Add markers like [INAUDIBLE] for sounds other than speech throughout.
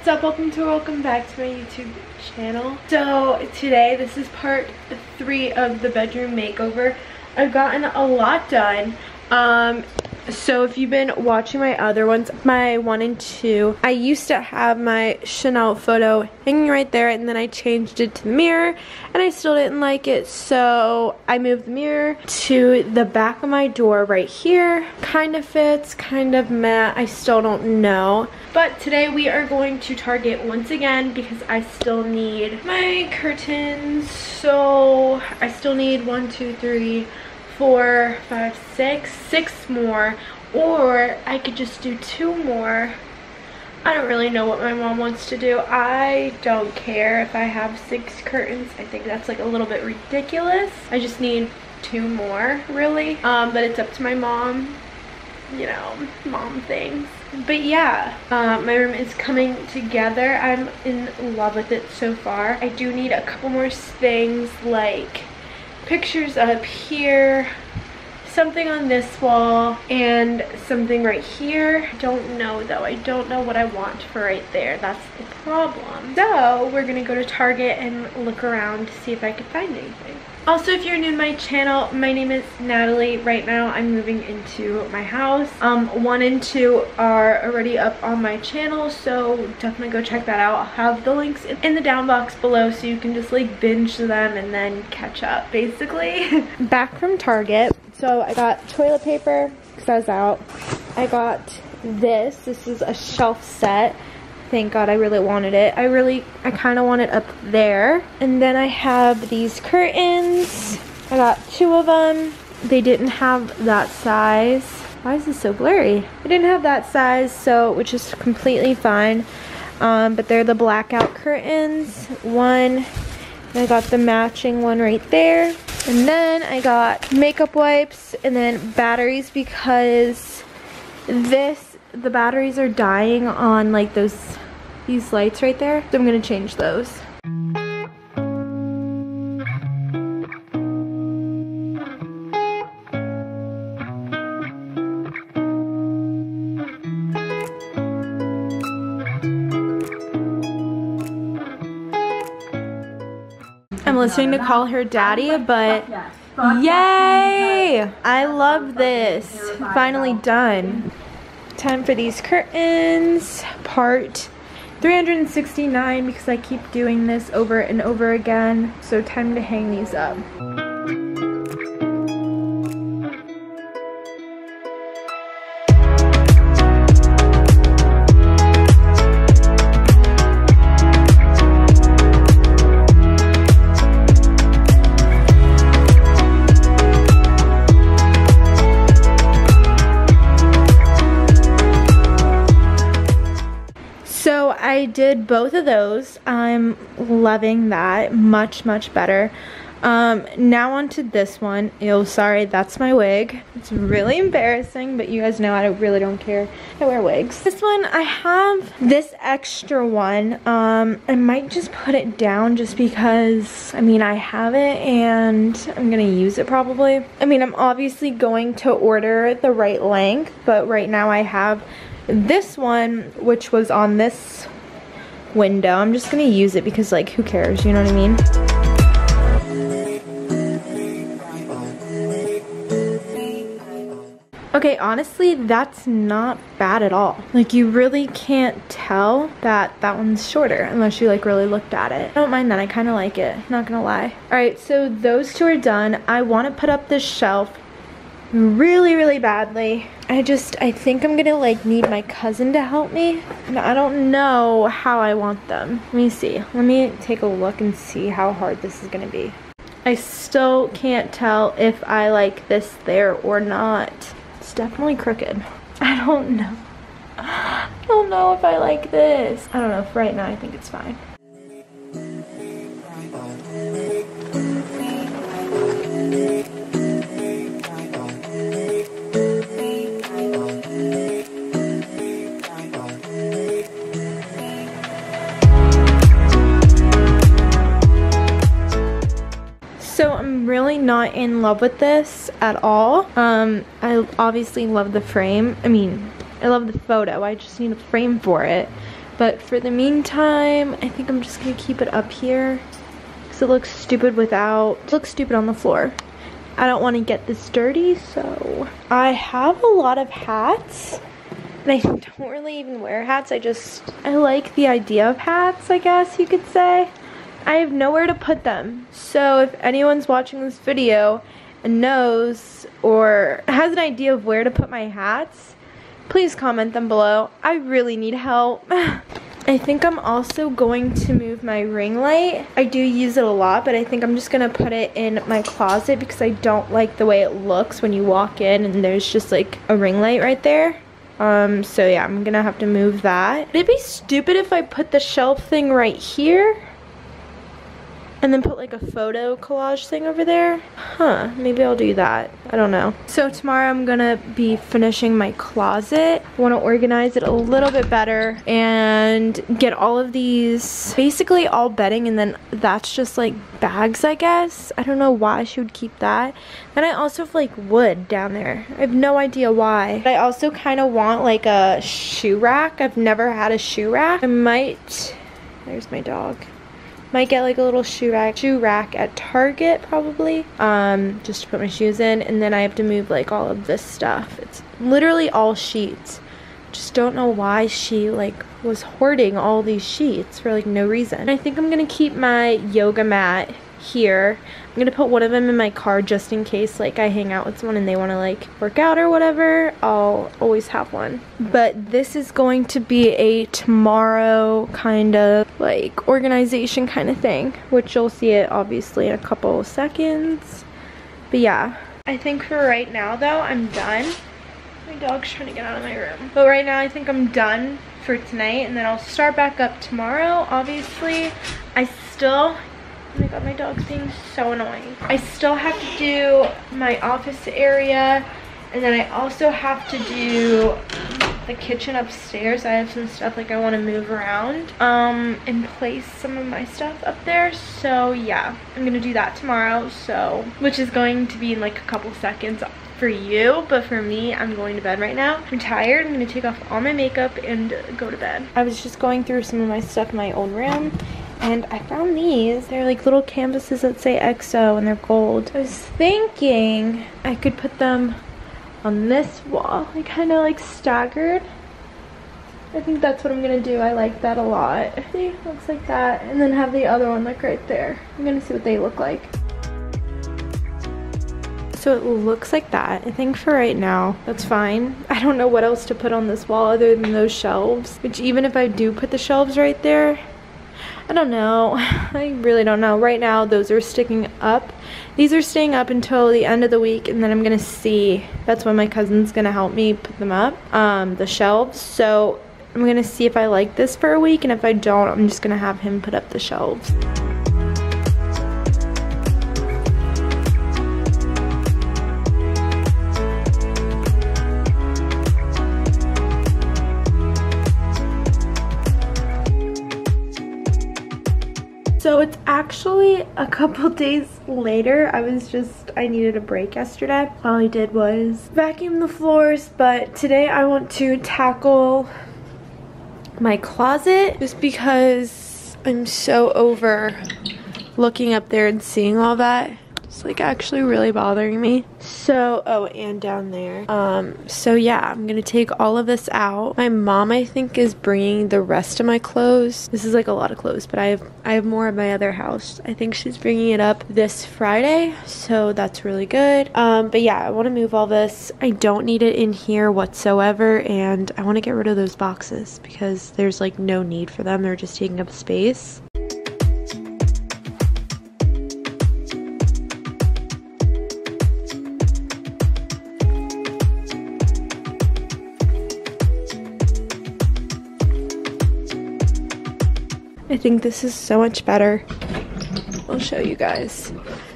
what's up? Welcome to welcome back to my youtube channel. So today this is part three of the bedroom makeover. I've gotten a lot done. Um so if you've been watching my other ones my one and two i used to have my chanel photo hanging right there and then i changed it to the mirror and i still didn't like it. So i moved the mirror to the back of my door right here. Kind of fits kind of matte i still don't know. But today we are going to target once again because i still need my curtains. So i still need one two three four, five, six, six more, or I could just do two more. I don't really know what my mom wants to do. I don't care if I have six curtains. I think that's like a little bit ridiculous. I just need two more, really. Um, but it's up to my mom, you know, mom things. But yeah, uh, my room is coming together. I'm in love with it so far. I do need a couple more things like pictures up here something on this wall and something right here. I don't know though. I don't know what i want for right there. That's the problem. So we're gonna go to target and look around to see if i can find anything also, if you're new to my channel, my name is Natalie. Right now, I'm moving into my house. Um, one and two are already up on my channel, so definitely go check that out. I'll have the links in the down box below so you can just like binge them and then catch up, basically. [LAUGHS] Back from Target. So I got toilet paper because I was out. I got this. This is a shelf set thank god I really wanted it. I really, I kind of want it up there. And then I have these curtains. I got two of them. They didn't have that size. Why is this so blurry? They didn't have that size, so which is completely fine. Um, but they're the blackout curtains. One, I got the matching one right there. And then I got makeup wipes and then batteries because this the batteries are dying on like those these lights right there so i'm gonna change those I'm listening to call her daddy, but yay! I love this. Finally done. Time for these curtains, part 369 because I keep doing this over and over again. So time to hang these up. I did both of those. I'm loving that much, much better. Um, now onto this one. Ew, sorry, that's my wig. It's really embarrassing, but you guys know I really don't care. I wear wigs. This one, I have this extra one. Um, I might just put it down just because, I mean, I have it and I'm gonna use it probably. I mean, I'm obviously going to order the right length, but right now I have this one, which was on this window. I'm just gonna use it because like who cares, you know what I mean? Okay, honestly, that's not bad at all. Like, you really can't tell that that one's shorter unless you, like, really looked at it. I don't mind that. I kind of like it. Not gonna lie. All right, so those two are done. I want to put up this shelf really, really badly. I just, I think I'm gonna like need my cousin to help me. I don't know how I want them. Let me see. Let me take a look and see how hard this is gonna be. I still can't tell if I like this there or not. It's definitely crooked. [LAUGHS] I don't know. [GASPS] I don't know if I like this. I don't know. For right now, I think it's fine. Not in love with this at all. Um, I obviously love the frame. I mean, I love the photo. I just need a frame for it. But for the meantime, I think I'm just gonna keep it up here because it looks stupid without, it looks stupid on the floor. I don't want to get this dirty, so I have a lot of hats. And I [LAUGHS] don't really even wear hats. I just, I like the idea of hats, I guess you could say. I have nowhere to put them. So if anyone's watching this video and knows or has an idea of where to put my hats, please comment them below. I really need help. [LAUGHS] I think I'm also going to move my ring light. I do use it a lot, but I think I'm just gonna put it in my closet because I don't like the way it looks when you walk in and there's just like a ring light right there. Um, so yeah, I'm gonna have to move that. It'd it be stupid if I put the shelf thing right here? And then put like a photo collage thing over there. Huh, maybe I'll do that. I don't know. So tomorrow I'm gonna be finishing my closet. I wanna organize it a little bit better and get all of these, basically all bedding and then that's just like bags, I guess. I don't know why she would keep that. Then I also have like wood down there. I have no idea why. But I also kind of want like a shoe rack. I've never had a shoe rack. I might, there's my dog. Might get like a little shoe rack, shoe rack at Target probably, um, just to put my shoes in. And then I have to move like all of this stuff. It's literally all sheets. Just don't know why she like was hoarding all these sheets for like no reason. I think I'm gonna keep my yoga mat here. I'm gonna put one of them in my car just in case like I hang out with someone and they wanna like work out or whatever. I'll always have one. But this is going to be a tomorrow kind of like organization kind of thing, which you'll see it obviously in a couple seconds. But yeah, I think for right now though, I'm done. My dog's trying to get out of my room. But right now I think I'm done for tonight and then I'll start back up tomorrow. Obviously, I still Oh my god, my dog's being so annoying. I still have to do my office area and then I also have to do the kitchen upstairs. I have some stuff like I want to move around um, and place some of my stuff up there. So yeah, I'm going to do that tomorrow. So, which is going to be in like a couple seconds for you, but for me, I'm going to bed right now. I'm tired. I'm going to take off all my makeup and go to bed. I was just going through some of my stuff in my old room and I found these. They're like little canvases that say EXO and they're gold. I was thinking I could put them on this wall, like kind of like staggered. I think that's what I'm gonna do. I like that a lot. See, [LAUGHS] looks like that. And then have the other one like right there. I'm gonna see what they look like. So it looks like that. I think for right now, that's fine. [LAUGHS] I don't know what else to put on this wall other than those shelves. Which even if I do put the shelves right there, I don't know. [LAUGHS] I really don't know. Right now, those are sticking up. These are staying up until the end of the week, and then I'm going to see. That's when my cousin's going to help me put them up, um, the shelves. So I'm going to see if I like this for a week, and if I don't, I'm just going to have him put up the shelves. Actually a couple [LAUGHS] days later. I was just, I needed a break yesterday. All I did was vacuum the floors, but today I want to tackle my closet just because I'm so over looking up there and seeing all that. It's like actually really bothering me. So, oh, and down there. Um, so yeah, I'm gonna take all of this out. My mom, I think, is bringing the rest of my clothes. This is like a lot of clothes, but I have I have more at my other house. I think she's bringing it up this Friday, so that's really good. Um, but yeah, I want to move all this. I don't need it in here whatsoever, and I want to get rid of those boxes because there's like no need for them. They're just taking up space. Think this is so much better. I'll show you guys.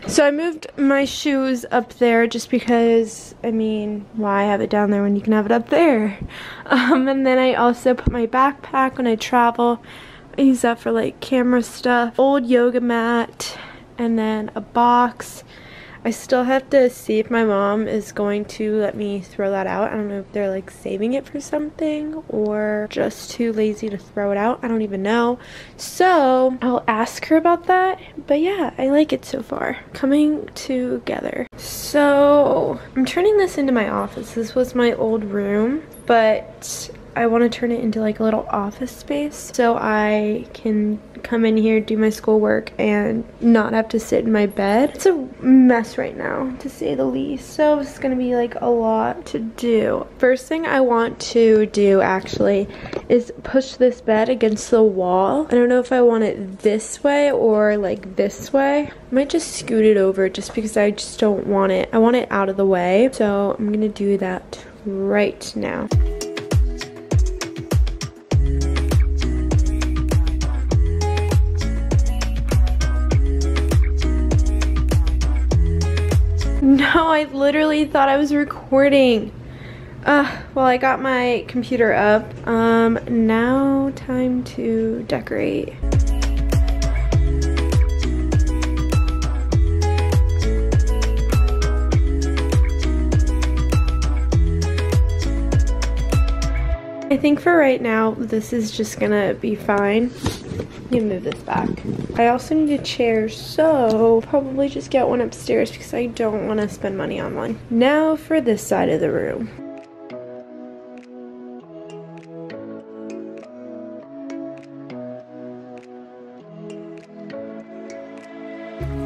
So I moved my shoes up there just because, I mean, why have it down there when you can have it up there? [LAUGHS] Um, and then I also put my backpack when I travel. I use that for like camera stuff. Old yoga mat and then a box. I still have to see if my mom is going to let me throw that out. I don't know if they're like saving it for something or just too lazy to throw it out. I don't even know. So I'll ask her about that. But yeah, I like it so far. Coming together. So I'm turning this into my office. This was my old room, but I want to turn it into like a little office space so I can come in here, do my schoolwork, and not have to sit in my bed. It's a mess right now, to say the least. So it's gonna be like a lot to do. First thing I want to do actually is push this bed against the wall. I don't know if I want it this way or like this way. I might just scoot it over just because I just don't want it. I want it out of the way. So I'm gonna do that right now. [LAUGHS] No, I literally thought I was recording. Uh, well, I got my computer up. Um, now time to decorate. I think for right now, this is just gonna be fine me move this back. I also need a chair, so probably just get one upstairs because I don't want to spend money on one. Now for this side of the room.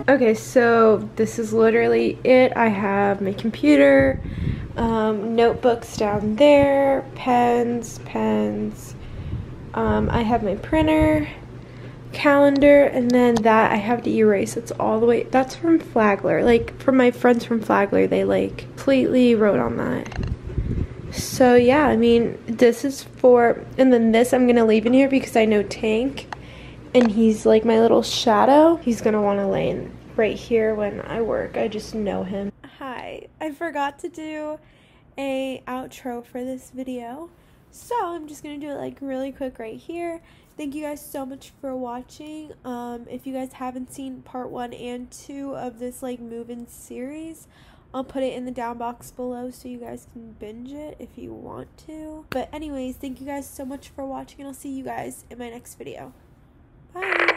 Okay, so this is literally it. I have my computer, um, notebooks down there, pens, pens. Um, I have my printer, calendar and then that I have to erase. It's all the way that's from Flagler. Like from my friends from Flagler they like completely wrote on that. So yeah I mean this is for and then this I'm gonna leave in here because I know Tank and he's like my little shadow. He's gonna want to lay in right here when I work. I just know him. Hi I forgot to do a outro for this video so I'm just gonna do it like really quick right here thank you guys so much for watching. Um, if you guys haven't seen part one and two of this like move-in series, I'll put it in the down box below so you guys can binge it if you want to. But anyways, thank you guys so much for watching and I'll see you guys in my next video. Bye!